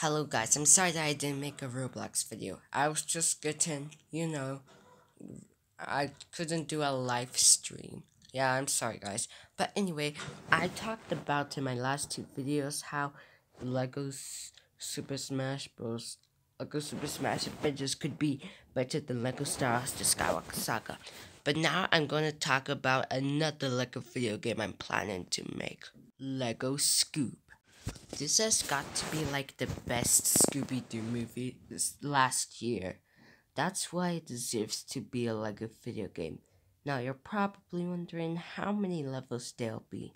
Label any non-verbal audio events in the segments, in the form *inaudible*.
Hello guys, I'm sorry that I didn't make a Roblox video. I was just getting, you know, I couldn't do a live stream. Yeah, I'm sorry guys. But anyway, I talked about in my last two videos how Lego Super Smash Bros. Lego Super Smash Adventures could be better than Lego Star Wars The Skywalker Saga. But now I'm to talk about another Lego video game I'm planning to make. Lego Scoob. This has got to be like the best Scooby-Doo movie this last year. That's why it deserves to be a Lego video game. Now you're probably wondering how many levels there'll be.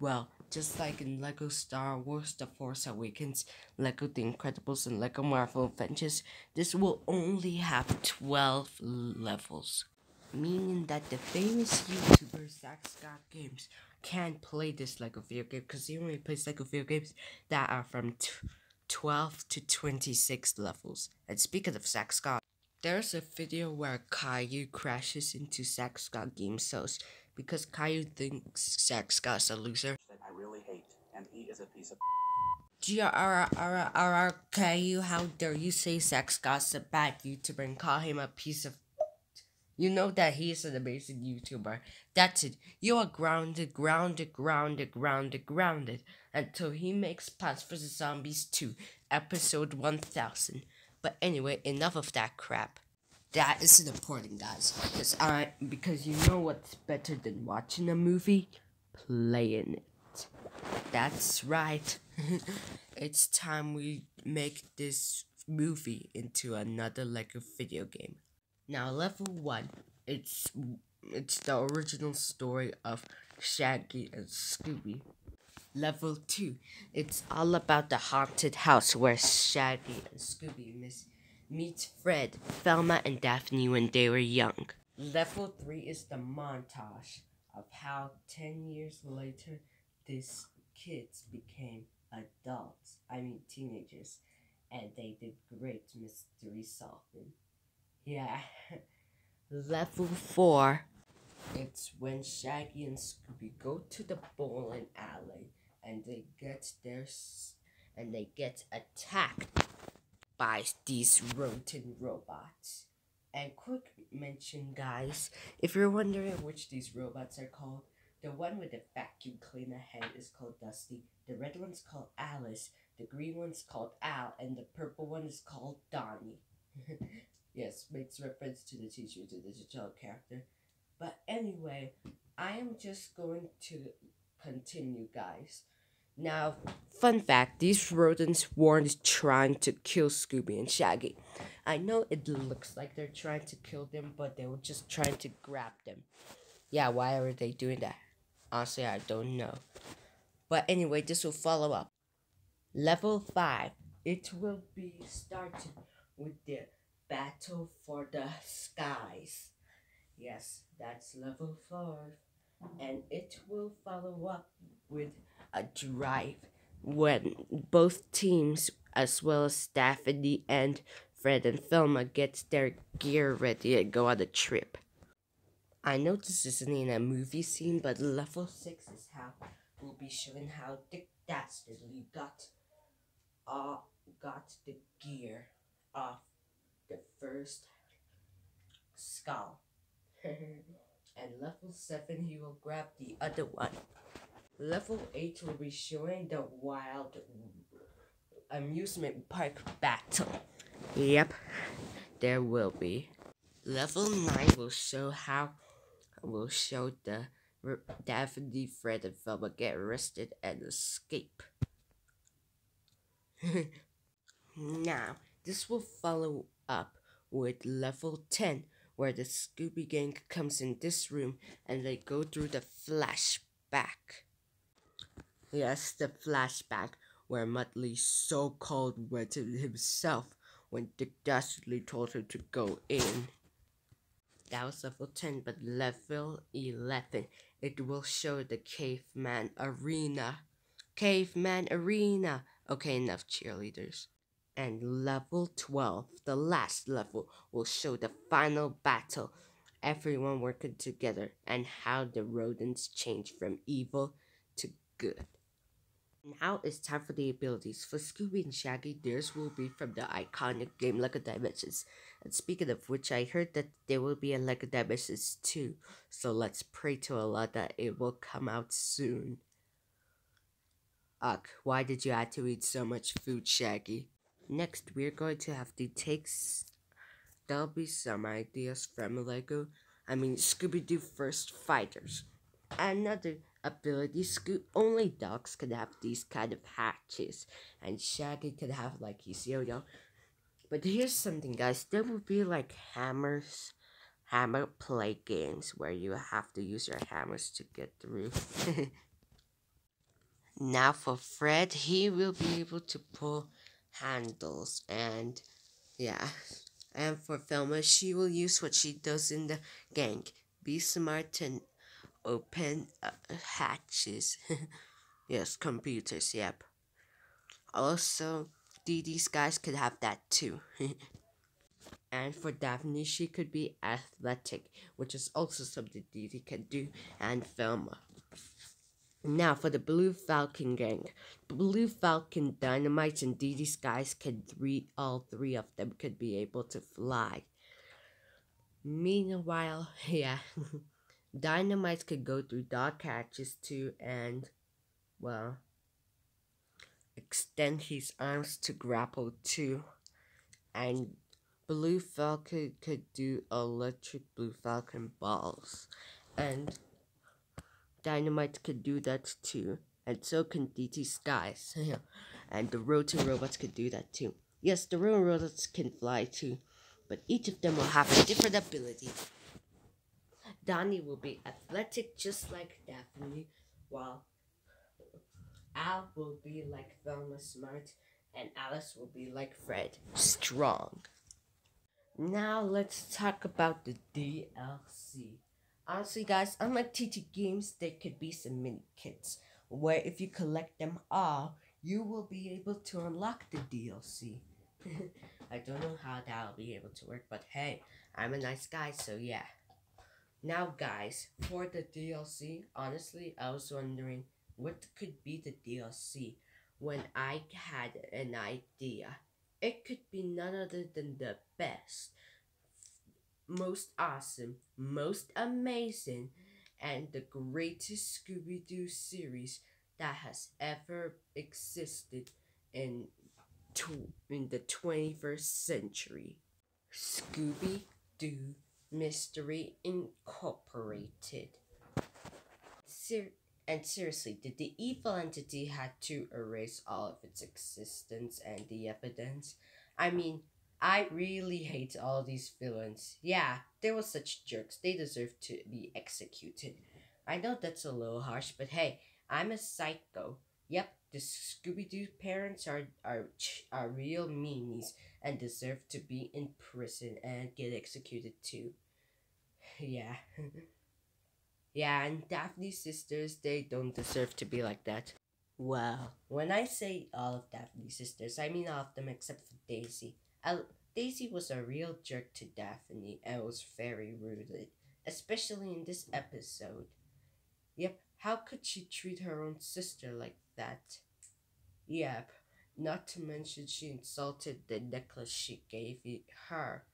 Well, just like in LEGO Star Wars The Force Awakens, LEGO The Incredibles, and LEGO Marvel Adventures, this will only have 12 levels. Meaning that the famous YouTuber Zack Scott Games can't play this LEGO video game because he only plays LEGO video games that are from 12 to 26 levels. And speaking of Zack Scott, there's a video where Caillou crashes into Zack Scott game cells because Caillou thinks Zack Scott's a loser. I really hate, and he is a piece of. G-R-R-R-R Caillou, how dare you say Zack Scott's a bad YouTuber and call him a piece of you know that he's an amazing YouTuber. That's it. You are grounded, grounded, grounded, grounded, grounded until he makes Plants vs. Zombies 2, episode 1000. But anyway, enough of that crap. That isn't important, guys. Because I, because you know what's better than watching a movie? Playing it. That's right. *laughs* it's time we make this movie into another Lego video game. Now, level one, it's it's the original story of Shaggy and Scooby. Level two, it's all about the haunted house where Shaggy and Scooby miss meet Fred, Velma, and Daphne when they were young. Level three is the montage of how ten years later these kids became adults. I mean teenagers, and they did great mystery solving. Yeah. *laughs* Level 4. It's when Shaggy and Scooby go to the bowling alley and they get their and they get attacked by these rotten robots. And quick mention, guys, if you're wondering which these robots are called, the one with the vacuum cleaner head is called Dusty, the red one's called Alice, the green one's called Al, and the purple one is called Donnie. *laughs* Yes, makes reference to the teacher, to the child character. But anyway, I am just going to continue, guys. Now, fun fact these rodents weren't trying to kill Scooby and Shaggy. I know it looks like they're trying to kill them, but they were just trying to grab them. Yeah, why are they doing that? Honestly, I don't know. But anyway, this will follow up. Level 5. It will be starting with the battle for the skies. Yes, that's level 4. And it will follow up with a drive when both teams, as well as staff in the end, Fred and Velma, get their gear ready to go on a trip. I know this isn't in a movie scene, but level 6 is how we'll be showing how Dick Dastardly got, uh, got the gear off first skull. *laughs* and level 7 he will grab the other one. Level 8 will be showing the wild amusement park battle. Yep, there will be. Level 9 will show how I will show the Daphne, Fred, and Velma get arrested and escape. *laughs* now, this will follow up with level 10, where the Scooby Gang comes in this room and they go through the flashback. Yes, the flashback where Muttley so called went himself when Dick Dastardly told him to go in. That was level 10, but level 11, it will show the caveman arena. Caveman arena! Okay, enough cheerleaders and level 12, the last level, will show the final battle, everyone working together, and how the rodents change from evil to good. Now it's time for the abilities. For Scooby and Shaggy, theirs will be from the iconic game Lego Dimensions. And speaking of which, I heard that there will be a Lego Dimensions 2. So let's pray to Allah that it will come out soon. Ugh, why did you have to eat so much food, Shaggy? Next, we're going to have to take... There'll be some ideas from Lego. I mean, Scooby-Doo First Frights. Another ability scoot only dogs can have these kind of hatches and shaggy could have like his yo-yo but here's something guys there will be like hammers hammer play games where you have to use your hammers to get through *laughs* now for fred he will be able to pull handles and yeah and for Velma, she will use what she does in the gang be smart and open uh, hatches. *laughs* yes, computers, yep. Also, Dee's guys could have that too. *laughs* and for Daphne, she could be athletic, which is also something Dee can do, and Velma. Now for the Blue Falcon gang. Blue Falcon, Dynomutt, and Dee's guys can three all three of them could be able to fly. Meanwhile, *laughs* yeah. *laughs* Dynomutt could go through dog catches too and, well, extend his arms to grapple too. And Blue Falcon could do electric Blue Falcon balls. And Dynomutt could do that too. And so can Dee Dee Skyes. *laughs* and the Roto Robots could do that too. Yes, the Roto Robots can fly too. But each of them will have a different ability. Donnie will be athletic just like Daphne, while Al will be like Velma Smart, and Alice will be like Fred, strong. Now let's talk about the DLC. Honestly, guys, unlike TT games, there could be some mini kits where if you collect them all, you will be able to unlock the DLC. *laughs* I don't know how that'll be able to work, but hey, I'm a nice guy, so yeah. Now, guys, for the DLC, honestly, I was wondering what could be the DLC when I had an idea. It could be none other than the best, most awesome, most amazing, and the greatest Scooby Doo series that has ever existed in, in the 21st century. Scooby Doo Mystery Incorporated. Ser- and seriously, did the evil entity had to erase all of its existence and the evidence? I mean, I really hate all these villains. Yeah, they were such jerks. They deserve to be executed. I know that's a little harsh, but hey, I'm a psycho. Yep, the Scooby Doo parents are, are are real meanies and deserve to be in prison and get executed too. *laughs* Yeah. *laughs* yeah, and Daphne's sisters, they don't deserve to be like that. Well, when I say all of Daphne's sisters, I mean all of them except for Daisy. Daisy was a real jerk to Daphne and was very rude, especially in this episode. Yep, how could she treat her own sister like that? Yep, not to mention she insulted the necklace she gave her.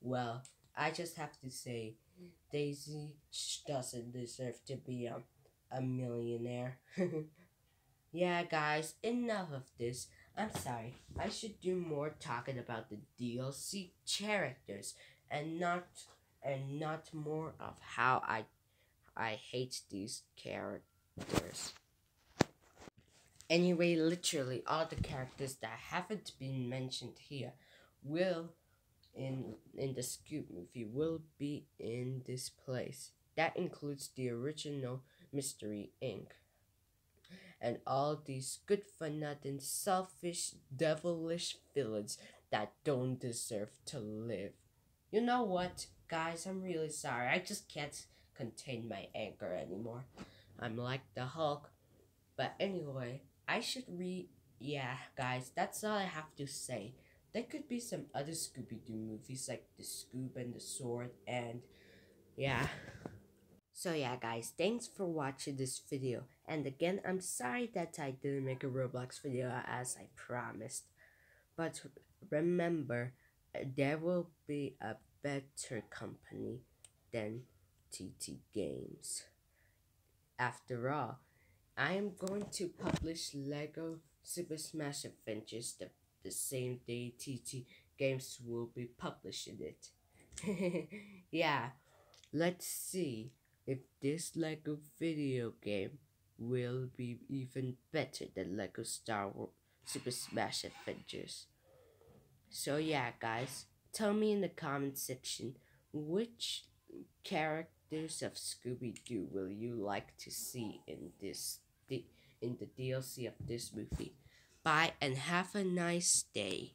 Well, I just have to say, Daisy doesn't deserve to be a, a millionaire. *laughs* yeah, guys, enough of this. I'm sorry. I should do more talking about the DLC characters and not and not more of how I I hate these characters. Anyway, literally all the characters that haven't been mentioned here will in in the Scoob movie will be in this place. That includes the original Mystery Inc. And all these good for nothing, selfish, devilish villains that don't deserve to live. You know what, guys? I'm really sorry. I just can't contain my anger anymore. I'm like the Hulk. But anyway, I should read. Yeah, guys, that's all I have to say. There could be some other Scooby Doo movies like The Scoob and the Sword, and yeah. So, yeah, guys, thanks for watching this video. And again, I'm sorry that I didn't make a Roblox video as I promised. But remember, there will be a better company than TT Games. After all, I am going to publish Lego Super Smash Adventures the, the same day TT Games will be publishing it. *laughs* yeah, let's see if this Lego video game will be even better than Lego Star Wars Super Smash Adventures. So yeah, guys, tell me in the comment section which characters of Scooby-Doo will you like to see in this in the DLC of this movie. Bye and have a nice day.